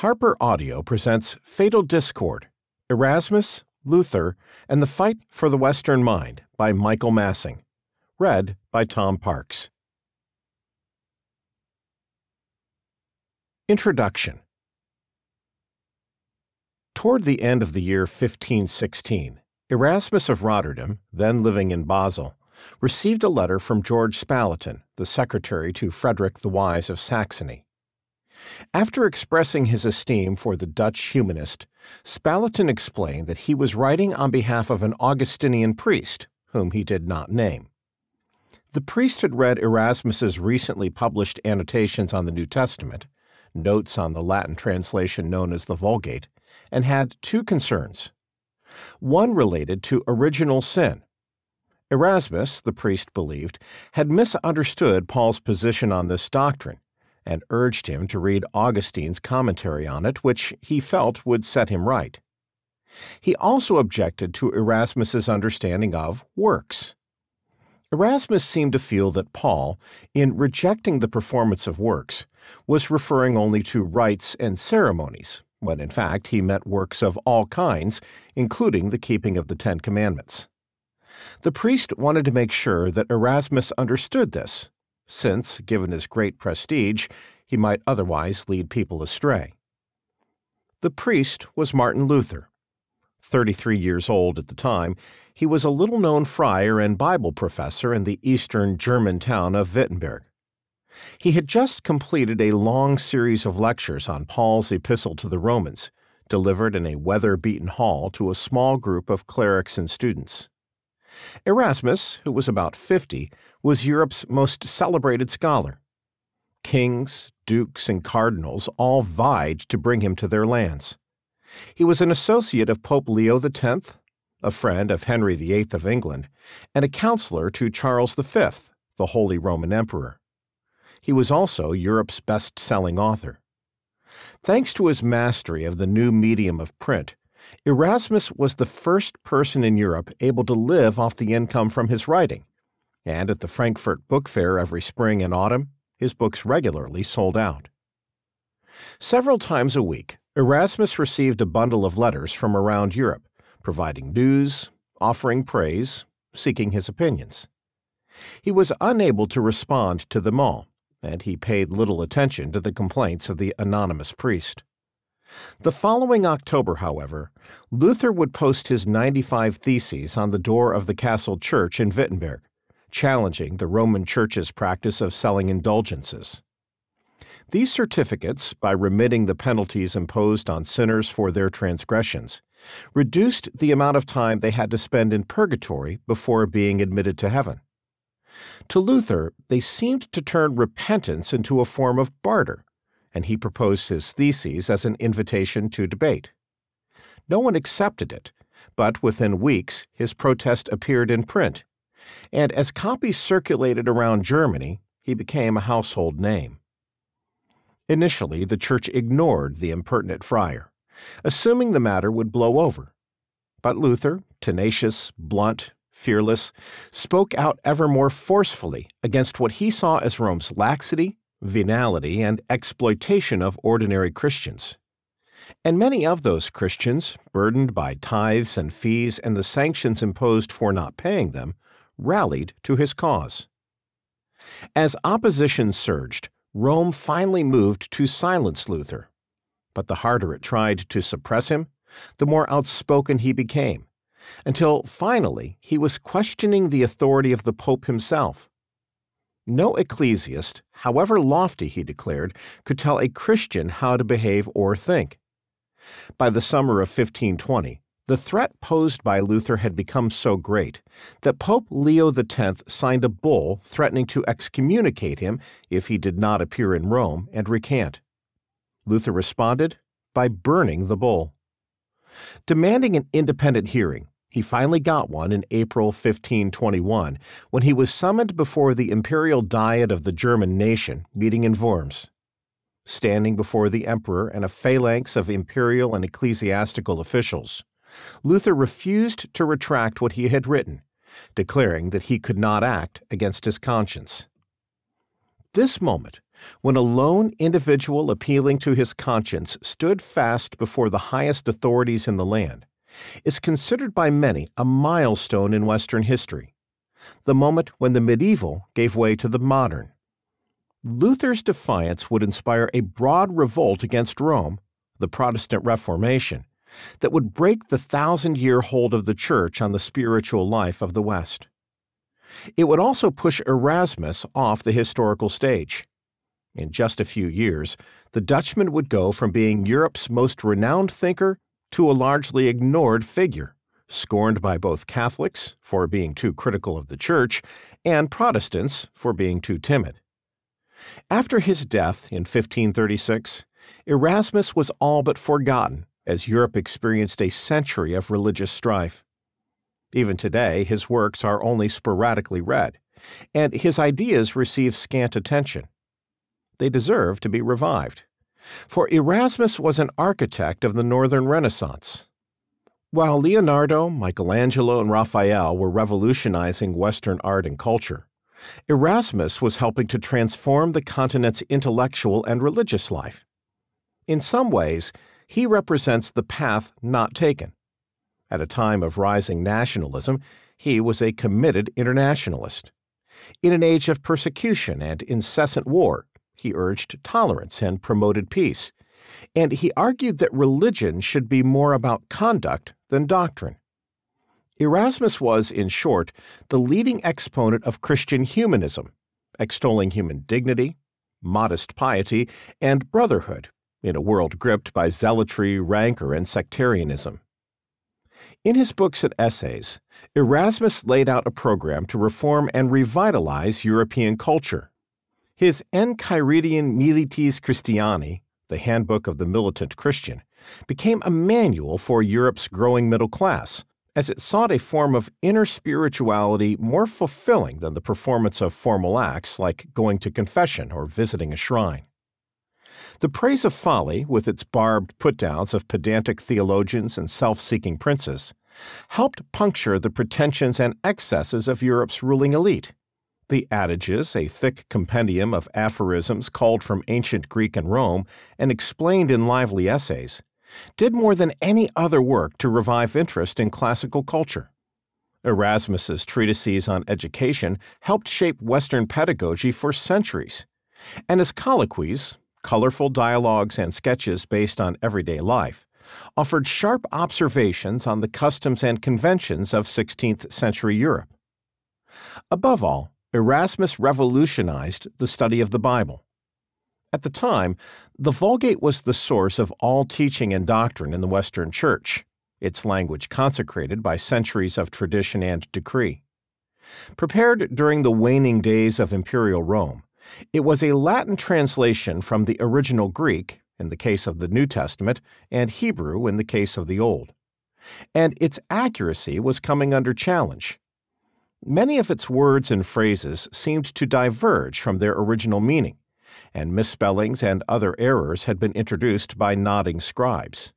Harper Audio presents Fatal Discord Erasmus, Luther, and the Fight for the Western Mind by Michael Massing. Read by Tom Parks. Introduction Toward the end of the year 1516, Erasmus of Rotterdam, then living in Basel, received a letter from George Spalatin, the secretary to Frederick the Wise of Saxony. After expressing his esteem for the Dutch humanist, Spalatin explained that he was writing on behalf of an Augustinian priest, whom he did not name. The priest had read Erasmus's recently published annotations on the New Testament, notes on the Latin translation known as the Vulgate, and had two concerns. One related to original sin. Erasmus, the priest believed, had misunderstood Paul's position on this doctrine and urged him to read Augustine's commentary on it, which he felt would set him right. He also objected to Erasmus's understanding of works. Erasmus seemed to feel that Paul, in rejecting the performance of works, was referring only to rites and ceremonies, when in fact he meant works of all kinds, including the keeping of the Ten Commandments. The priest wanted to make sure that Erasmus understood this, since, given his great prestige, he might otherwise lead people astray. The priest was Martin Luther. 33 years old at the time, he was a little known friar and Bible professor in the eastern German town of Wittenberg. He had just completed a long series of lectures on Paul's epistle to the Romans, delivered in a weather beaten hall to a small group of clerics and students. Erasmus, who was about 50, was Europe's most celebrated scholar. Kings, dukes, and cardinals all vied to bring him to their lands. He was an associate of Pope Leo X, a friend of Henry VIII of England, and a counselor to Charles V, the Holy Roman Emperor. He was also Europe's best selling author. Thanks to his mastery of the new medium of print, Erasmus was the first person in Europe able to live off the income from his writing, and at the Frankfurt Book Fair every spring and autumn, his books regularly sold out. Several times a week, Erasmus received a bundle of letters from around Europe, providing news, offering praise, seeking his opinions. He was unable to respond to them all, and he paid little attention to the complaints of the anonymous priest. The following October, however, Luther would post his 95 Theses on the door of the castle church in Wittenberg, challenging the Roman Church's practice of selling indulgences. These certificates, by remitting the penalties imposed on sinners for their transgressions, reduced the amount of time they had to spend in purgatory before being admitted to heaven. To Luther, they seemed to turn repentance into a form of barter and he proposed his theses as an invitation to debate. No one accepted it, but within weeks his protest appeared in print, and as copies circulated around Germany, he became a household name. Initially, the church ignored the impertinent friar, assuming the matter would blow over. But Luther, tenacious, blunt, fearless, spoke out ever more forcefully against what he saw as Rome's laxity venality, and exploitation of ordinary Christians. And many of those Christians, burdened by tithes and fees and the sanctions imposed for not paying them, rallied to his cause. As opposition surged, Rome finally moved to silence Luther. But the harder it tried to suppress him, the more outspoken he became, until finally he was questioning the authority of the Pope himself. No ecclesiast, however lofty, he declared, could tell a Christian how to behave or think. By the summer of 1520, the threat posed by Luther had become so great that Pope Leo X signed a bull threatening to excommunicate him if he did not appear in Rome and recant. Luther responded by burning the bull. Demanding an independent hearing, he finally got one in April 1521 when he was summoned before the imperial diet of the German nation meeting in Worms. Standing before the emperor and a phalanx of imperial and ecclesiastical officials, Luther refused to retract what he had written, declaring that he could not act against his conscience. This moment, when a lone individual appealing to his conscience stood fast before the highest authorities in the land, is considered by many a milestone in Western history. The moment when the medieval gave way to the modern. Luther's defiance would inspire a broad revolt against Rome, the Protestant Reformation, that would break the thousand year hold of the Church on the spiritual life of the West. It would also push Erasmus off the historical stage. In just a few years, the Dutchman would go from being Europe's most renowned thinker to a largely ignored figure, scorned by both Catholics for being too critical of the Church and Protestants for being too timid. After his death in 1536, Erasmus was all but forgotten as Europe experienced a century of religious strife. Even today, his works are only sporadically read, and his ideas receive scant attention. They deserve to be revived. For Erasmus was an architect of the Northern Renaissance. While Leonardo, Michelangelo, and Raphael were revolutionizing Western art and culture, Erasmus was helping to transform the continent's intellectual and religious life. In some ways, he represents the path not taken. At a time of rising nationalism, he was a committed internationalist. In an age of persecution and incessant war, he urged tolerance and promoted peace. And he argued that religion should be more about conduct than doctrine. Erasmus was, in short, the leading exponent of Christian humanism, extolling human dignity, modest piety, and brotherhood in a world gripped by zealotry, rancor, and sectarianism. In his books and essays, Erasmus laid out a program to reform and revitalize European culture. His Enchiridion Militis Christiani, the Handbook of the Militant Christian, became a manual for Europe's growing middle class, as it sought a form of inner spirituality more fulfilling than the performance of formal acts like going to confession or visiting a shrine. The Praise of Folly, with its barbed put downs of pedantic theologians and self seeking princes, helped puncture the pretensions and excesses of Europe's ruling elite. The Adages, a thick compendium of aphorisms called from ancient Greek and Rome and explained in lively essays, did more than any other work to revive interest in classical culture. Erasmus's treatises on education helped shape Western pedagogy for centuries, and his colloquies, colorful dialogues and sketches based on everyday life, offered sharp observations on the customs and conventions of 16th century Europe. Above all, Erasmus revolutionized the study of the Bible. At the time, the Vulgate was the source of all teaching and doctrine in the Western Church, its language consecrated by centuries of tradition and decree. Prepared during the waning days of imperial Rome, it was a Latin translation from the original Greek, in the case of the New Testament, and Hebrew in the case of the Old. And its accuracy was coming under challenge. Many of its words and phrases seemed to diverge from their original meaning and misspellings and other errors had been introduced by nodding scribes.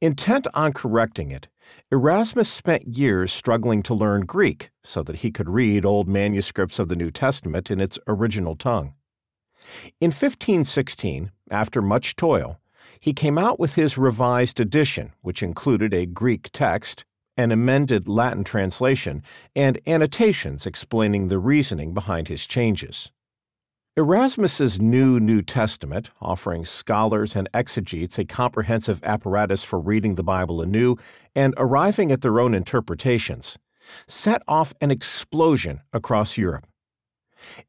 Intent on correcting it, Erasmus spent years struggling to learn Greek so that he could read old manuscripts of the New Testament in its original tongue. In 1516, after much toil, he came out with his revised edition, which included a Greek text, an amended Latin translation, and annotations explaining the reasoning behind his changes. Erasmus's new New Testament, offering scholars and exegetes a comprehensive apparatus for reading the Bible anew and arriving at their own interpretations, set off an explosion across Europe.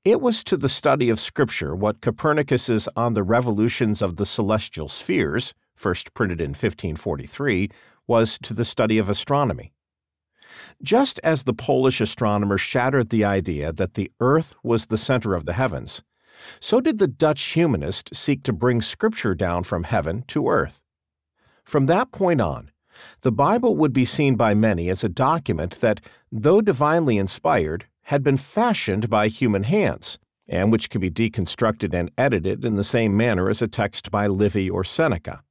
It was to the study of Scripture what Copernicus's On the Revolutions of the Celestial Spheres, first printed in 1543, was to the study of astronomy. Just as the Polish astronomer shattered the idea that the earth was the center of the heavens, so did the Dutch humanist seek to bring Scripture down from heaven to earth. From that point on, the Bible would be seen by many as a document that, though divinely inspired, had been fashioned by human hands, and which could be deconstructed and edited in the same manner as a text by Livy or Seneca.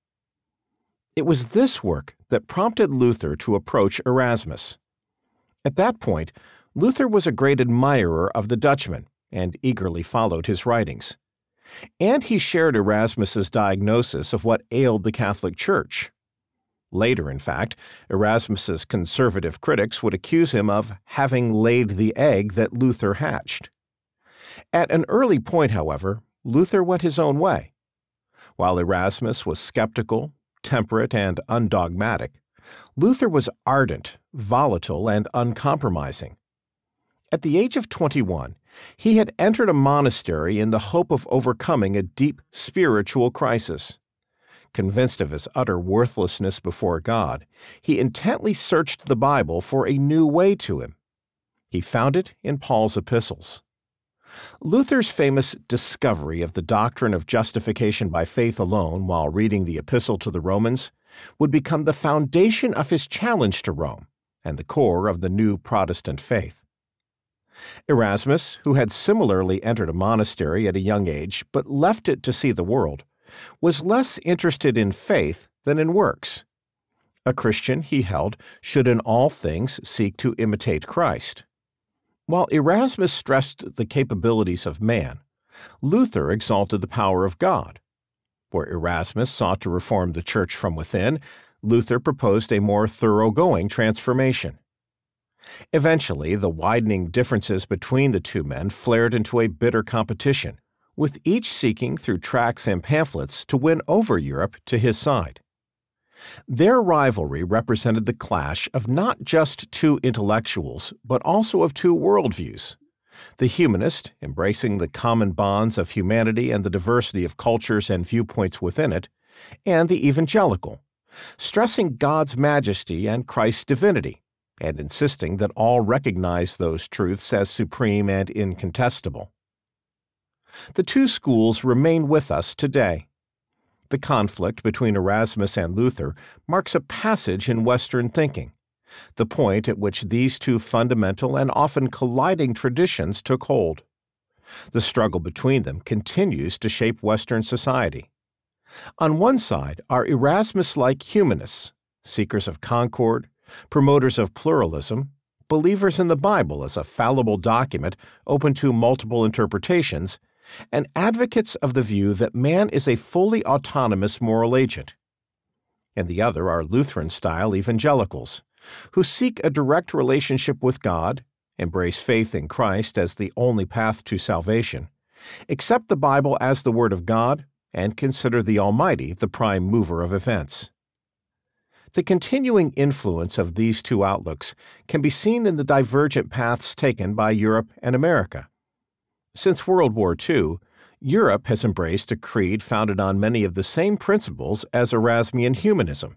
It was this work that prompted Luther to approach Erasmus. At that point, Luther was a great admirer of the Dutchman and eagerly followed his writings. And he shared Erasmus's diagnosis of what ailed the Catholic Church. Later, in fact, Erasmus's conservative critics would accuse him of having laid the egg that Luther hatched. At an early point, however, Luther went his own way. While Erasmus was skeptical, temperate, and undogmatic, Luther was ardent, volatile, and uncompromising. At the age of 21, he had entered a monastery in the hope of overcoming a deep spiritual crisis. Convinced of his utter worthlessness before God, he intently searched the Bible for a new way to him. He found it in Paul's epistles. Luther's famous discovery of the doctrine of justification by faith alone while reading the Epistle to the Romans would become the foundation of his challenge to Rome and the core of the new Protestant faith. Erasmus, who had similarly entered a monastery at a young age but left it to see the world, was less interested in faith than in works. A Christian, he held, should in all things seek to imitate Christ. While Erasmus stressed the capabilities of man, Luther exalted the power of God. Where Erasmus sought to reform the church from within, Luther proposed a more thoroughgoing transformation. Eventually, the widening differences between the two men flared into a bitter competition, with each seeking through tracts and pamphlets to win over Europe to his side. Their rivalry represented the clash of not just two intellectuals, but also of two worldviews. The humanist, embracing the common bonds of humanity and the diversity of cultures and viewpoints within it, and the evangelical, stressing God's majesty and Christ's divinity, and insisting that all recognize those truths as supreme and incontestable. The two schools remain with us today. The conflict between Erasmus and Luther marks a passage in Western thinking, the point at which these two fundamental and often colliding traditions took hold. The struggle between them continues to shape Western society. On one side are Erasmus like humanists, seekers of concord, promoters of pluralism, believers in the Bible as a fallible document open to multiple interpretations, and advocates of the view that man is a fully autonomous moral agent. And the other are Lutheran style evangelicals, who seek a direct relationship with God, embrace faith in Christ as the only path to salvation, accept the Bible as the Word of God, and consider the Almighty the prime mover of events. The continuing influence of these two outlooks can be seen in the divergent paths taken by Europe and America. Since World War II, Europe has embraced a creed founded on many of the same principles as Erasmian humanism.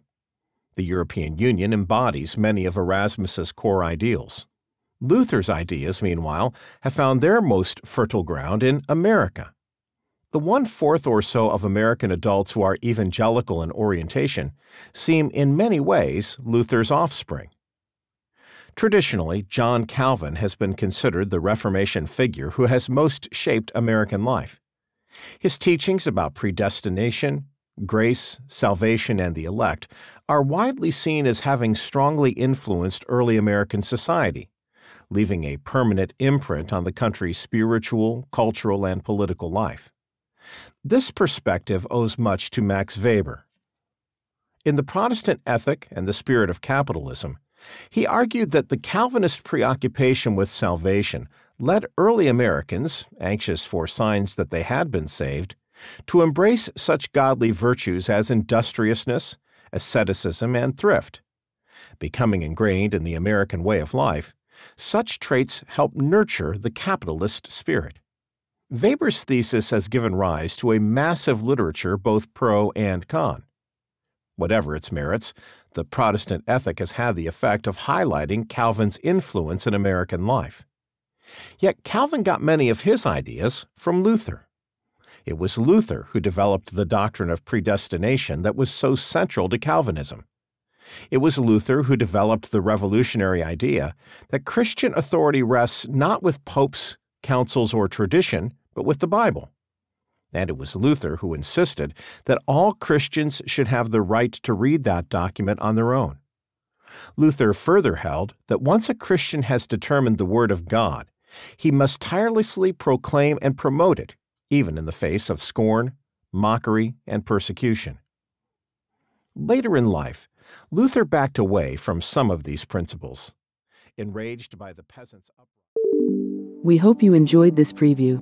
The European Union embodies many of Erasmus's core ideals. Luther's ideas, meanwhile, have found their most fertile ground in America. The one fourth or so of American adults who are evangelical in orientation seem in many ways Luther's offspring. Traditionally, John Calvin has been considered the Reformation figure who has most shaped American life. His teachings about predestination, grace, salvation, and the elect are widely seen as having strongly influenced early American society, leaving a permanent imprint on the country's spiritual, cultural, and political life. This perspective owes much to Max Weber. In The Protestant Ethic and the Spirit of Capitalism, he argued that the Calvinist preoccupation with salvation led early Americans, anxious for signs that they had been saved, to embrace such godly virtues as industriousness, asceticism, and thrift. Becoming ingrained in the American way of life, such traits help nurture the capitalist spirit. Weber's thesis has given rise to a massive literature both pro and con. Whatever its merits, the Protestant ethic has had the effect of highlighting Calvin's influence in American life. Yet Calvin got many of his ideas from Luther. It was Luther who developed the doctrine of predestination that was so central to Calvinism. It was Luther who developed the revolutionary idea that Christian authority rests not with popes, councils, or tradition, but with the Bible and it was Luther who insisted that all Christians should have the right to read that document on their own. Luther further held that once a Christian has determined the Word of God, He must tirelessly proclaim and promote it, even in the face of scorn, mockery, and persecution. Later in life, Luther backed away from some of these principles. Enraged by the peasants' uproar. We hope you enjoyed this preview.